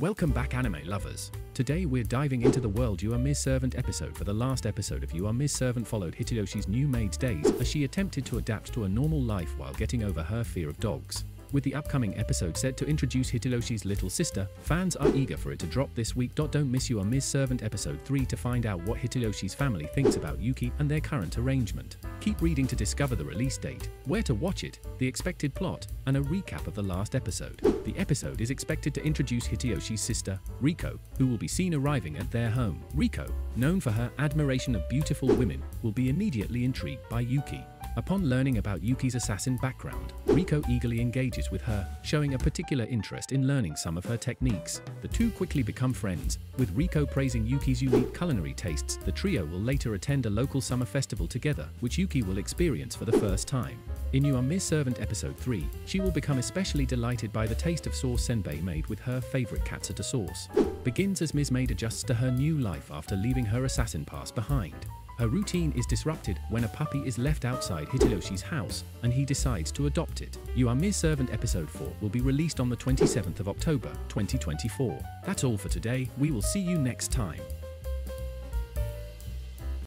Welcome back, anime lovers. Today we're diving into the world You Are Ms. Servant episode. For the last episode of You Are Ms. Servant followed Hitoyoshi's new maid's days as she attempted to adapt to a normal life while getting over her fear of dogs. With the upcoming episode set to introduce Hitoyoshi's little sister, fans are eager for it to drop this week. Don't miss You Are Ms. Servant episode 3 to find out what Hitoyoshi's family thinks about Yuki and their current arrangement. Keep reading to discover the release date, where to watch it, the expected plot, and a recap of the last episode. The episode is expected to introduce Hitoyoshi's sister, Riko, who will be seen arriving at their home. Riko, known for her admiration of beautiful women, will be immediately intrigued by Yuki. Upon learning about Yuki's assassin background, Riko eagerly engages with her, showing a particular interest in learning some of her techniques. The two quickly become friends, with Riko praising Yuki's unique culinary tastes. The trio will later attend a local summer festival together, which Yuki will experience for the first time. In You Are Ms. Servant episode 3, she will become especially delighted by the taste of sauce senbei made with her favorite katsuta sauce. Begins as Ms. Maid adjusts to her new life after leaving her assassin past behind. Her routine is disrupted when a puppy is left outside Hitoyoshi's house and he decides to adopt it. You Are Ms. Servant episode 4 will be released on the 27th of October 2024. That's all for today, we will see you next time.